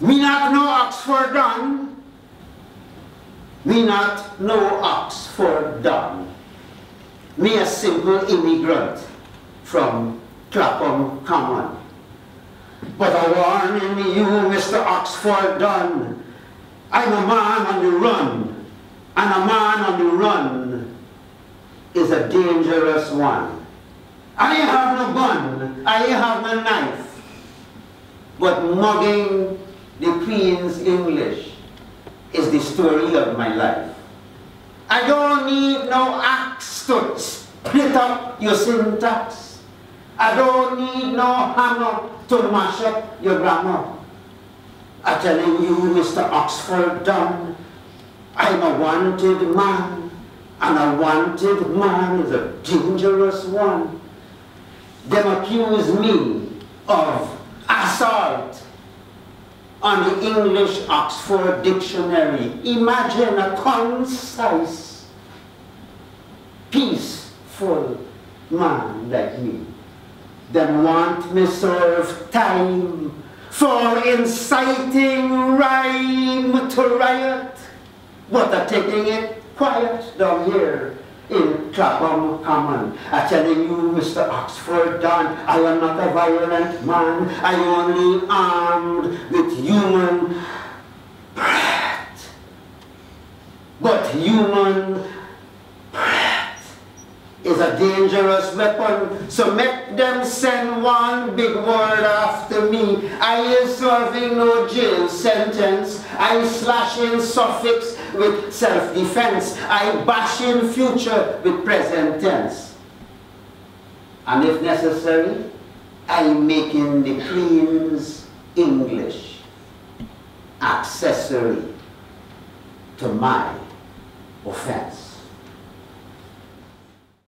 Me not know Oxford Don. Me not know Oxford Don. Me a simple immigrant from Clapham Common. But I warn you, Mr. Oxford Don, I'm a man on the run, and a man on the run is a dangerous one. I have no gun, I have no knife, but mugging the Queen's English is the story of my life. I don't need no axe to split up your syntax. I don't need no hammer to mash up your grammar. I'm telling you, Mr. Oxford Don, I'm a wanted man, and a wanted man is a dangerous one. Them accuse me of assault on the English Oxford Dictionary. Imagine a concise, peaceful man like me. Them want me serve time for inciting rhyme to riot, but are taking it quiet down here in Clapham Common. I telling you, Mr. Oxford Don, I am not a violent man. I am only armed with human breath. But human breath is a dangerous weapon, so make them send one big word after me. I is serving no jail sentence. I slash in suffix with self-defense. I bash in future with present tense. And if necessary, I make in the Queen's English accessory to my offense.